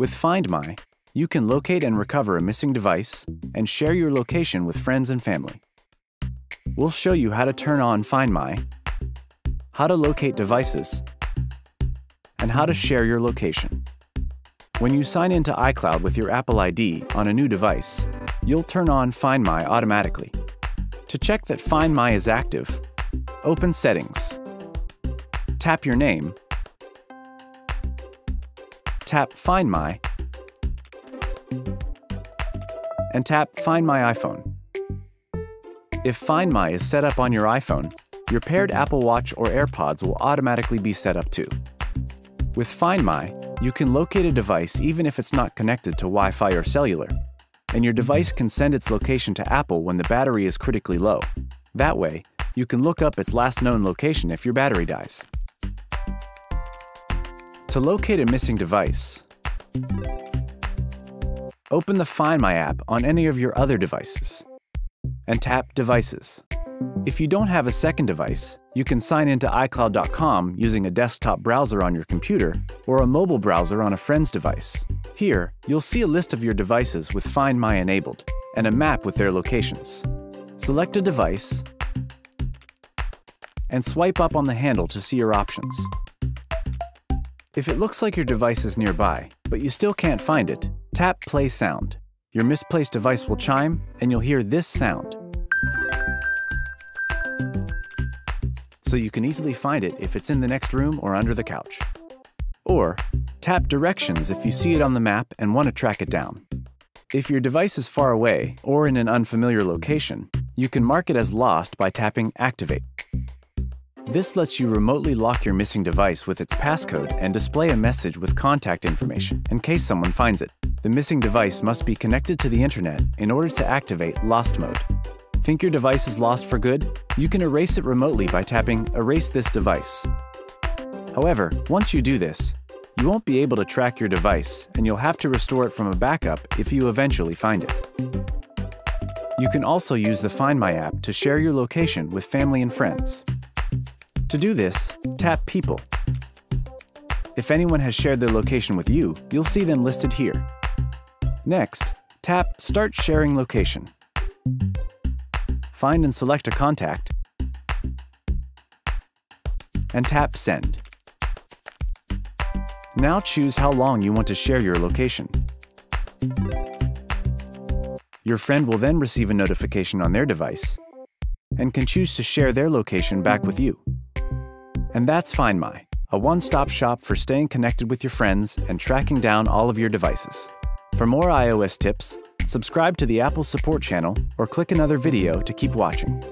With Find My, you can locate and recover a missing device and share your location with friends and family. We'll show you how to turn on Find My, how to locate devices, and how to share your location. When you sign into iCloud with your Apple ID on a new device, you'll turn on Find My automatically. To check that Find My is active, open Settings, tap your name, tap Find My, and tap Find My iPhone. If Find My is set up on your iPhone, your paired Apple Watch or AirPods will automatically be set up too. With Find My, you can locate a device even if it's not connected to Wi-Fi or cellular, and your device can send its location to Apple when the battery is critically low. That way, you can look up its last known location if your battery dies. To locate a missing device, open the Find My app on any of your other devices and tap Devices. If you don't have a second device, you can sign into iCloud.com using a desktop browser on your computer or a mobile browser on a friend's device. Here, you'll see a list of your devices with Find My enabled and a map with their locations. Select a device and swipe up on the handle to see your options. If it looks like your device is nearby, but you still can't find it, tap Play Sound. Your misplaced device will chime, and you'll hear this sound. So you can easily find it if it's in the next room or under the couch. Or, tap Directions if you see it on the map and want to track it down. If your device is far away or in an unfamiliar location, you can mark it as lost by tapping Activate. This lets you remotely lock your missing device with its passcode and display a message with contact information in case someone finds it. The missing device must be connected to the internet in order to activate Lost Mode. Think your device is lost for good? You can erase it remotely by tapping Erase this device. However, once you do this, you won't be able to track your device and you'll have to restore it from a backup if you eventually find it. You can also use the Find My app to share your location with family and friends. To do this, tap People. If anyone has shared their location with you, you'll see them listed here. Next, tap Start Sharing Location. Find and select a contact, and tap Send. Now choose how long you want to share your location. Your friend will then receive a notification on their device and can choose to share their location back with you. And that's Find My, a one-stop shop for staying connected with your friends and tracking down all of your devices. For more iOS tips, subscribe to the Apple Support channel or click another video to keep watching.